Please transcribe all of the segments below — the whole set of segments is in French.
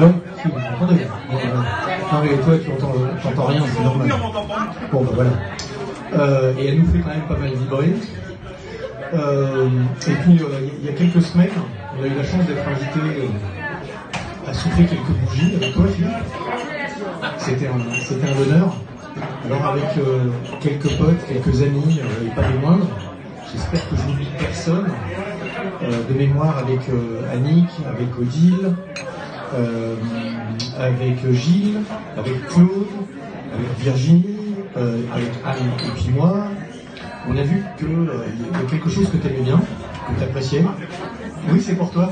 Non, si, vous m'entendez. Non, mais toi, tu entends, rien, c'est normal. Bon, bah voilà. Euh, et elle nous fait quand même pas mal vibrer. Euh, et puis, euh, il y a quelques semaines, on a eu la chance d'être invité euh, à souffler quelques bougies avec toi, Philippe. C'était un, un honneur. Alors, avec quelques potes, quelques amis, et pas les moindres, j'espère que je n'oublie personne. De mémoire avec Annick, avec Odile, euh, avec Gilles, avec Claude, avec Virginie, euh, avec Anne et puis moi, on a vu qu'il y a quelque chose que tu aimais bien, que tu appréciais. Oui, c'est pour toi.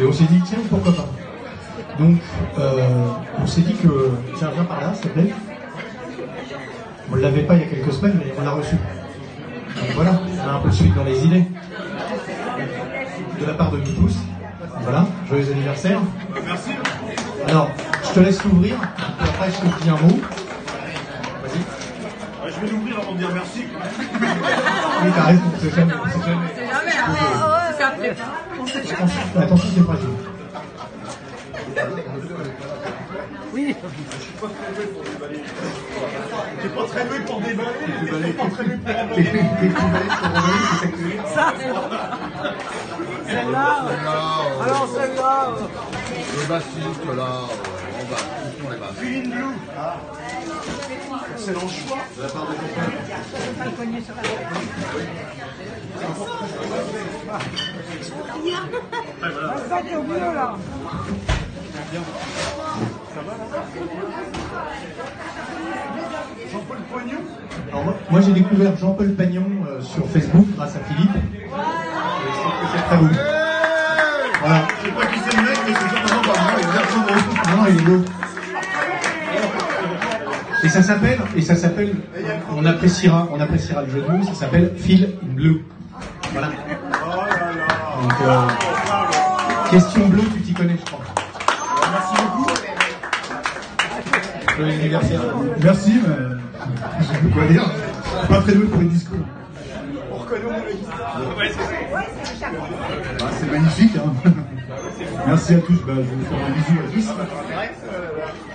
Et on s'est dit, tiens, pourquoi pas. Donc, euh, on s'est dit que, tiens, viens par là, s'il te plaît. On ne l'avait pas il y a quelques semaines, mais on l'a reçu. Voilà, on a un peu de suite dans les idées. De la part de tous. Voilà, joyeux anniversaire. Merci. Alors, je te laisse l'ouvrir, puis après je te dis un mot. Vas-y. Je vais l'ouvrir avant de dire merci. Oui, t'as raison, c'est jamais. c'est jamais. Attention, attention, c'est fragile. T'es pas très doué pour déballer. T'es pas très doué pour T'es emballer. t'es plus balèze pour revenir, c'est ça que tu veux dire Celle-là Alors celle-là Le bassiste, là, en bas, où sont les basses Feeling Blue. Excellent choix. De la part de ton frère. Ça est au milieu là Jean-Paul Poignon. Alors, moi, moi, j'ai découvert Jean-Paul Pagnon euh, sur Facebook grâce à Philippe. Et je trouve que c'est très beau. Voilà. Je sais pas qui c'est le mec, mais c'est certainement pas moi. Il a l'air son Non, il est beau. Et ça s'appelle, et ça s'appelle, on appréciera, on appréciera le jeu de mots, ça s'appelle in Blue. Voilà. Donc, euh, question bleue, tu t'y connais, je crois. Merci beaucoup. Joyeux anniversaire. Merci, mais plus quoi dire. Pas très doué pour les discours. On reconnaît au moins la guitare. Bah, c'est magnifique. Hein. Merci à tous. Bah, je vous faire un bisou à tous.